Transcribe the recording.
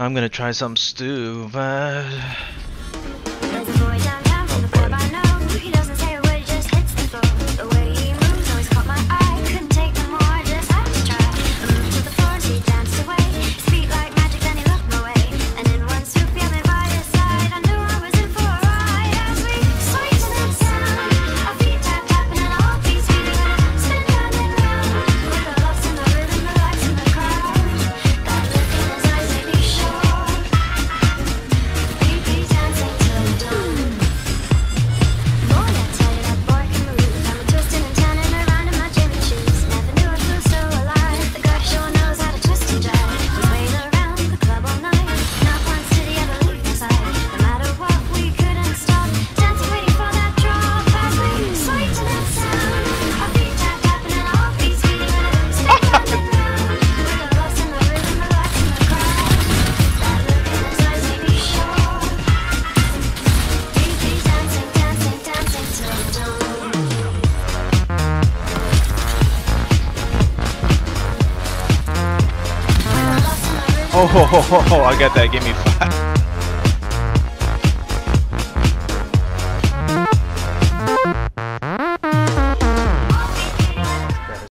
I'm gonna try some stupid. Oh, ho, ho, ho, I got that. Give me five.